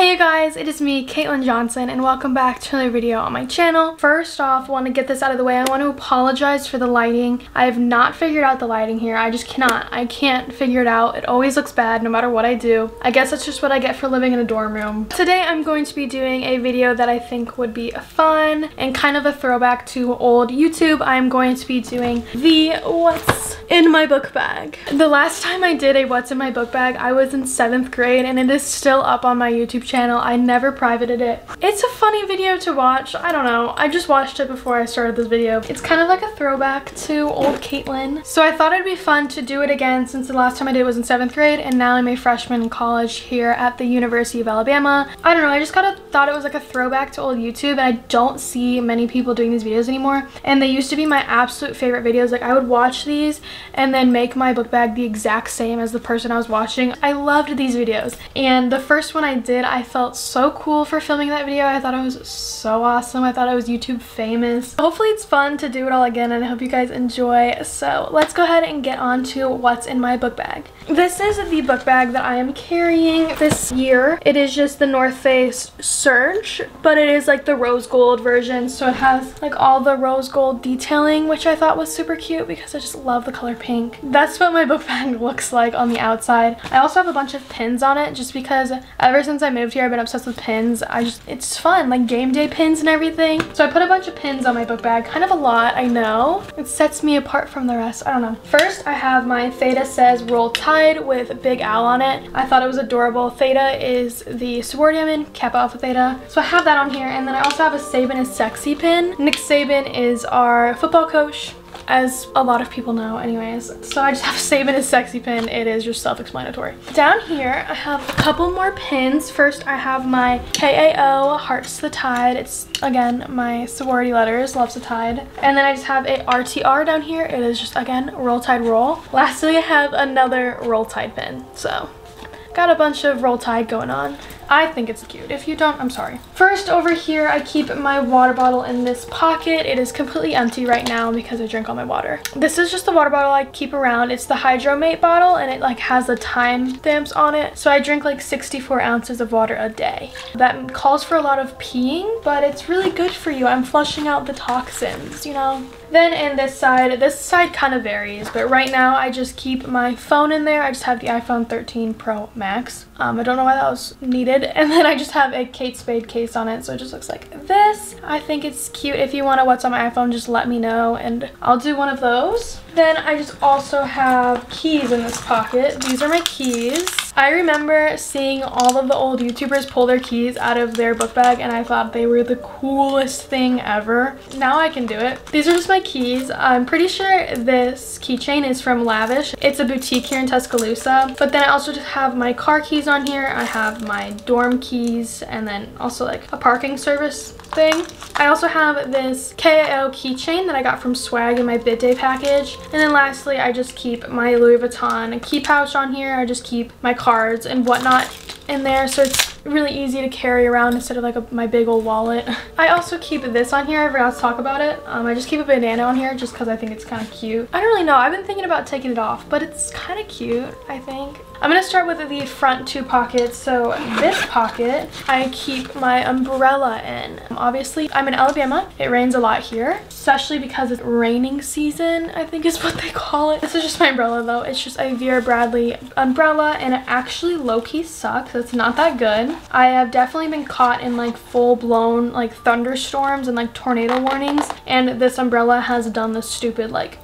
Hey you guys, it is me, Kaitlyn Johnson, and welcome back to another video on my channel. First off, I want to get this out of the way. I want to apologize for the lighting. I have not figured out the lighting here. I just cannot. I can't figure it out. It always looks bad no matter what I do. I guess that's just what I get for living in a dorm room. Today I'm going to be doing a video that I think would be a fun and kind of a throwback to old YouTube. I'm going to be doing the what's in my book bag. The last time I did a what's in my book bag, I was in seventh grade and it is still up on my YouTube channel. I never privated it. It's a funny video to watch. I don't know. I just watched it before I started this video. It's kind of like a throwback to old Kaitlyn. So I thought it'd be fun to do it again since the last time I did was in seventh grade and now I'm a freshman in college here at the University of Alabama. I don't know. I just kind of thought it was like a throwback to old YouTube and I don't see many people doing these videos anymore. And they used to be my absolute favorite videos. Like I would watch these and then make my book bag the exact same as the person I was watching. I loved these videos. And the first one I did, I felt so cool for filming that video. I thought it was so awesome. I thought I was YouTube famous. Hopefully it's fun to do it all again and I hope you guys enjoy. So let's go ahead and get on to what's in my book bag. This is the book bag that I am carrying this year. It is just the North Face Surge, but it is like the rose gold version. So it has like all the rose gold detailing, which I thought was super cute because I just love the color pink. That's what my book bag looks like on the outside. I also have a bunch of pins on it just because ever since I moved here, I've been obsessed with pins. I just, it's fun, like game day pins and everything. So I put a bunch of pins on my book bag, kind of a lot, I know. It sets me apart from the rest, I don't know. First, I have my Theta Says Roll Tide with Big Al on it. I thought it was adorable. Theta is the sorority in, Kappa Alpha Theta. So I have that on here. And then I also have a Saban is Sexy pin. Nick Saban is our football coach as a lot of people know anyways. So I just have Saban is sexy pin. It is just self-explanatory. Down here, I have a couple more pins. First, I have my KAO Hearts the Tide. It's, again, my sorority letters, loves the tide. And then I just have a RTR down here. It is just, again, Roll Tide Roll. Lastly, I have another Roll Tide pin. So, got a bunch of Roll Tide going on. I think it's cute. If you don't, I'm sorry. First over here, I keep my water bottle in this pocket. It is completely empty right now because I drink all my water. This is just the water bottle I keep around. It's the Hydromate bottle and it like has the time stamps on it. So I drink like 64 ounces of water a day. That calls for a lot of peeing, but it's really good for you. I'm flushing out the toxins, you know? Then in this side, this side kind of varies, but right now I just keep my phone in there. I just have the iPhone 13 Pro Max. Um, I don't know why that was needed. And then I just have a Kate Spade case on it, so it just looks like this. I think it's cute. If you want to what's on my iPhone, just let me know, and I'll do one of those. Then I just also have keys in this pocket. These are my keys. I remember seeing all of the old YouTubers pull their keys out of their book bag and I thought they were the coolest thing ever. Now I can do it. These are just my keys. I'm pretty sure this keychain is from Lavish. It's a boutique here in Tuscaloosa. But then I also just have my car keys on here. I have my dorm keys and then also like a parking service thing. I also have this KAO keychain that I got from Swag in my bid day package. And then lastly, I just keep my Louis Vuitton key pouch on here. I just keep my cards and whatnot in there so it's really easy to carry around instead of like a, my big old wallet. I also keep this on here. I forgot to talk about it. Um, I just keep a banana on here just because I think it's kind of cute. I don't really know. I've been thinking about taking it off, but it's kind of cute, I think. I'm going to start with the front two pockets. So this pocket, I keep my umbrella in. Obviously, I'm in Alabama. It rains a lot here, especially because it's raining season, I think is what they call it. This is just my umbrella though. It's just a Vera Bradley umbrella and it actually low-key sucks. It's not that good. I have definitely been caught in like full-blown like thunderstorms and like tornado warnings and this umbrella has done the stupid like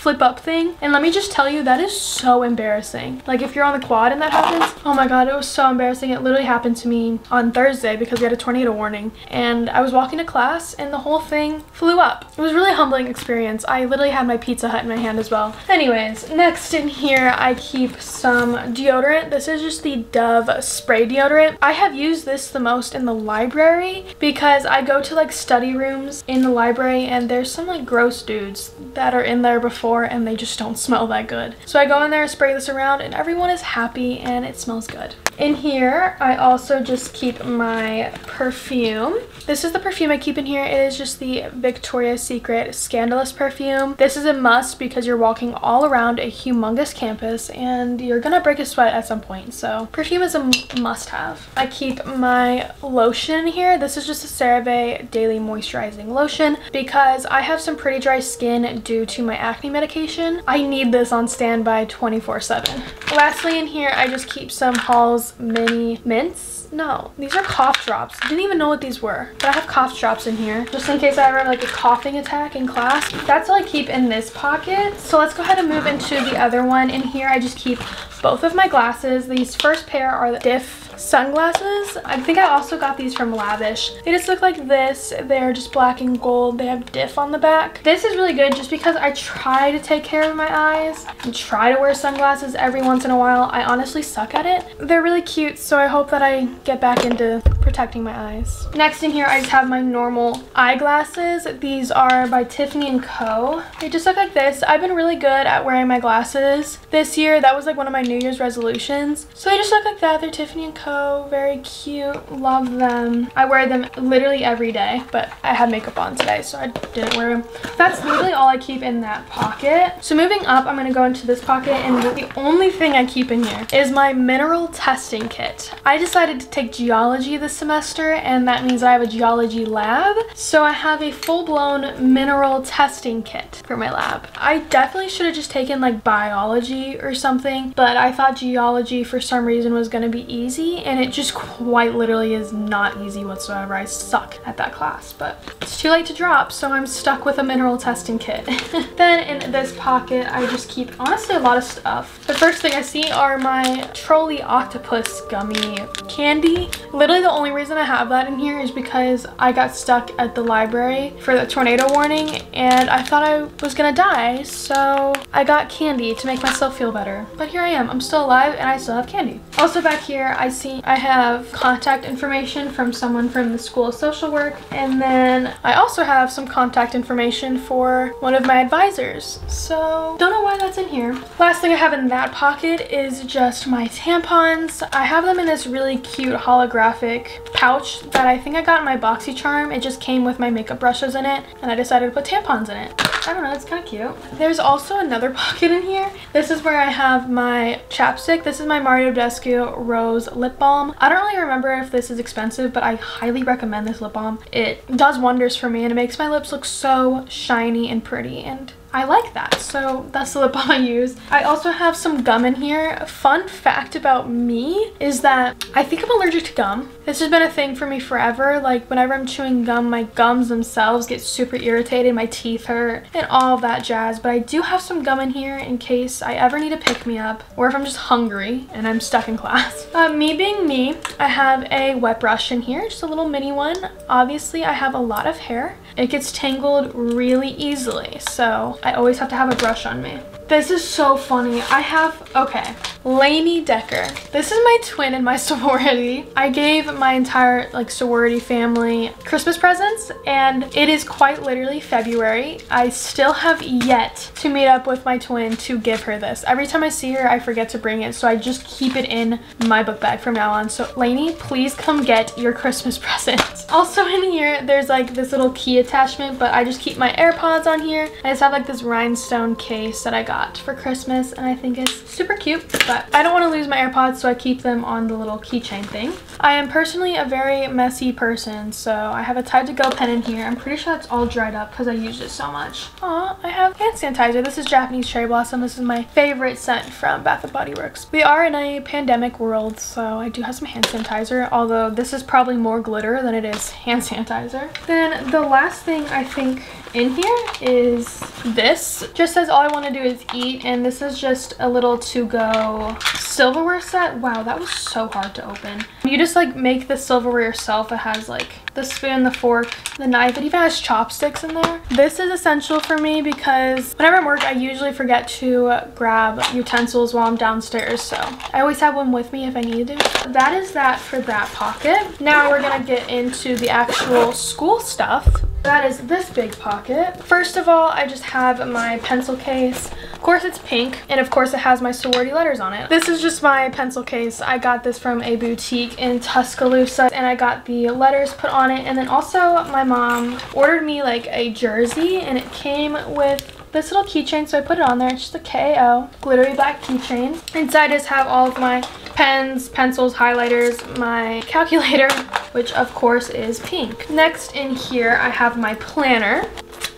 flip up thing. And let me just tell you, that is so embarrassing. Like if you're on the quad and that happens, oh my God, it was so embarrassing. It literally happened to me on Thursday because we had a tornado warning. And I was walking to class and the whole thing flew up. It was really humbling experience. I literally had my Pizza Hut in my hand as well. Anyways, next in here, I keep some deodorant. This is just the Dove spray deodorant. I have used this the most in the library because I go to like study rooms in the library and there's some like gross dudes that are in there before before and they just don't smell that good. So I go in there, spray this around and everyone is happy and it smells good. In here, I also just keep my perfume. This is the perfume I keep in here. It is just the Victoria's Secret Scandalous perfume. This is a must because you're walking all around a humongous campus and you're gonna break a sweat at some point. So perfume is a must have. I keep my lotion in here. This is just a CeraVe Daily Moisturizing Lotion because I have some pretty dry skin due to my acne medication. I need this on standby 24 7. Lastly in here, I just keep some Halls Mini Mints no, these are cough drops. Didn't even know what these were. But I have cough drops in here just in case I ever have like a coughing attack in class. That's what I keep in this pocket. So let's go ahead and move into the other one. In here, I just keep both of my glasses. These first pair are the Diff sunglasses. I think I also got these from Lavish. They just look like this. They're just black and gold. They have diff on the back. This is really good just because I try to take care of my eyes and try to wear sunglasses every once in a while. I honestly suck at it. They're really cute, so I hope that I get back into protecting my eyes. Next in here, I just have my normal eyeglasses. These are by Tiffany & Co. They just look like this. I've been really good at wearing my glasses this year. That was like one of my New Year's resolutions. So they just look like that. They're Tiffany & Co very cute. Love them. I wear them literally every day, but I had makeup on today, so I didn't wear them. That's literally all I keep in that pocket. So moving up, I'm gonna go into this pocket, and the only thing I keep in here is my mineral testing kit. I decided to take geology this semester, and that means I have a geology lab. So I have a full-blown mineral testing kit for my lab. I definitely should have just taken like biology or something, but I thought geology for some reason was gonna be easy and it just quite literally is not easy whatsoever. I suck at that class, but it's too late to drop, so I'm stuck with a mineral testing kit. then in this pocket, I just keep honestly a lot of stuff. The first thing I see are my Trolli Octopus gummy candy. Literally the only reason I have that in here is because I got stuck at the library for the tornado warning and I thought I was gonna die, so I got candy to make myself feel better. But here I am, I'm still alive and I still have candy. Also back here, I see I have contact information from someone from the School of Social Work, and then I also have some contact information for one of my advisors. So don't know why that's in here. Last thing I have in that pocket is just my tampons. I have them in this really cute holographic pouch that I think I got in my BoxyCharm. It just came with my makeup brushes in it, and I decided to put tampons in it. I don't know, it's kind of cute. There's also another pocket in here. This is where I have my chapstick. This is my Mario Badescu Rose Lip Balm. I don't really remember if this is expensive, but I highly recommend this lip balm. It does wonders for me and it makes my lips look so shiny and pretty and I like that. So that's the lip balm I use. I also have some gum in here. Fun fact about me is that I think I'm allergic to gum. This has been a thing for me forever. Like whenever I'm chewing gum, my gums themselves get super irritated, my teeth hurt, and all that jazz. But I do have some gum in here in case I ever need a pick-me-up or if I'm just hungry and I'm stuck in class. Uh, me being me, I have a wet brush in here, just a little mini one. Obviously, I have a lot of hair. It gets tangled really easily, so I always have to have a brush on me. This is so funny. I have, okay, Lainey Decker. This is my twin in my sorority. I gave my entire like sorority family Christmas presents and it is quite literally February. I still have yet to meet up with my twin to give her this. Every time I see her, I forget to bring it. So I just keep it in my book bag from now on. So Lainey, please come get your Christmas present. Also in here, there's like this little key attachment, but I just keep my AirPods on here. I just have like this rhinestone case that I got got for Christmas and I think it's super cute, but I don't want to lose my AirPods so I keep them on the little keychain thing. I am personally a very messy person, so I have a Tide to Go pen in here. I'm pretty sure it's all dried up because I used it so much. Aw, I have hand sanitizer. This is Japanese Cherry Blossom. This is my favorite scent from Bath & Body Works. We are in a pandemic world, so I do have some hand sanitizer, although this is probably more glitter than it is hand sanitizer. Then the last thing I think in here is this. Just says all I want to do is eat and this is just a little to-go silverware set. Wow, that was so hard to open. You just like make the silverware yourself. It has like the spoon, the fork, the knife. It even has chopsticks in there. This is essential for me because whenever I'm work, I usually forget to grab utensils while I'm downstairs. So I always have one with me if I need to. That is that for that pocket. Now we're gonna get into the actual school stuff. That is this big pocket. First of all, I just have my pencil case, Of course it's pink, and of course it has my sorority letters on it. This is just my pencil case. I got this from a boutique in Tuscaloosa, and I got the letters put on it. And then also my mom ordered me like a jersey, and it came with this little keychain, so I put it on there. It's just a KO glittery black keychain. Inside I just have all of my pens, pencils, highlighters, my calculator, which of course is pink. Next in here, I have my planner.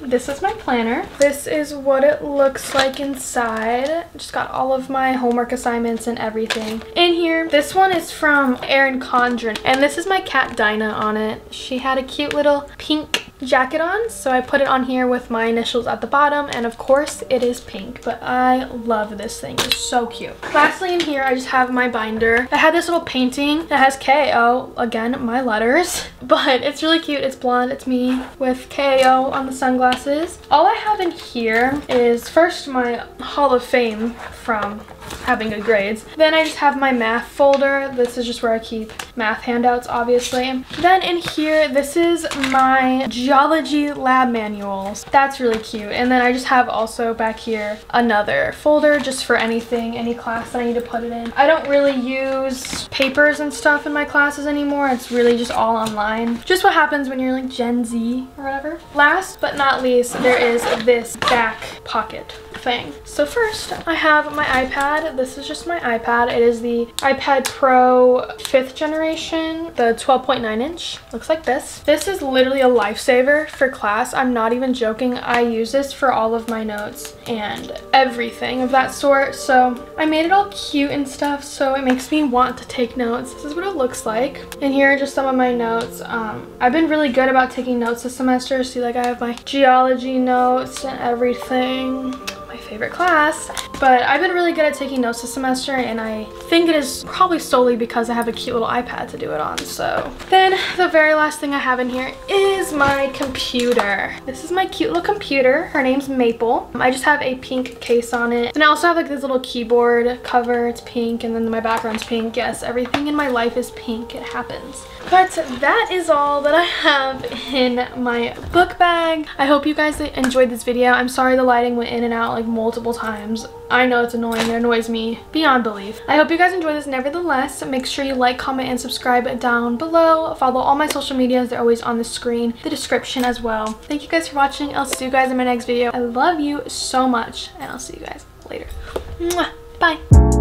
This is my planner. This is what it looks like inside. Just got all of my homework assignments and everything in here. This one is from Erin Condren, and this is my cat Dinah on it. She had a cute little pink jacket on so I put it on here with my initials at the bottom and of course it is pink but I love this thing it's so cute. Lastly in here I just have my binder. I had this little painting that has KO again my letters but it's really cute it's blonde it's me with KO on the sunglasses. All I have in here is first my Hall of Fame from having good grades. Then I just have my math folder. This is just where I keep math handouts, obviously. Then in here, this is my geology lab manuals. That's really cute. And then I just have also back here another folder just for anything, any class that I need to put it in. I don't really use papers and stuff in my classes anymore. It's really just all online. Just what happens when you're like Gen Z or whatever. Last but not least, there is this back pocket thing. So first, I have my iPad. This is just my iPad. It is the iPad Pro 5th generation, the 12.9 inch. Looks like this. This is literally a lifesaver for class. I'm not even joking. I use this for all of my notes and everything of that sort. So I made it all cute and stuff, so it makes me want to take notes. This is what it looks like. And here are just some of my notes. Um, I've been really good about taking notes this semester. See, like I have my geology notes and everything My favorite class. But I've been really good at taking notes this semester and I think it is probably solely because I have a cute little iPad to do it on. So then the very last thing I have in here is my computer. This is my cute little computer. Her name's Maple. I just have a pink case on it. And I also have like this little keyboard cover. It's pink and then my background's pink. Yes, everything in my life is pink. It happens. But that is all that I have in my book bag. I hope you guys enjoyed this video. I'm sorry the lighting went in and out like multiple times. I know it's annoying. It annoys me beyond belief. I hope you guys enjoyed this nevertheless. Make sure you like, comment, and subscribe down below. Follow all my social medias. They're always on the screen, the description as well. Thank you guys for watching. I'll see you guys in my next video. I love you so much, and I'll see you guys later. Mwah. Bye.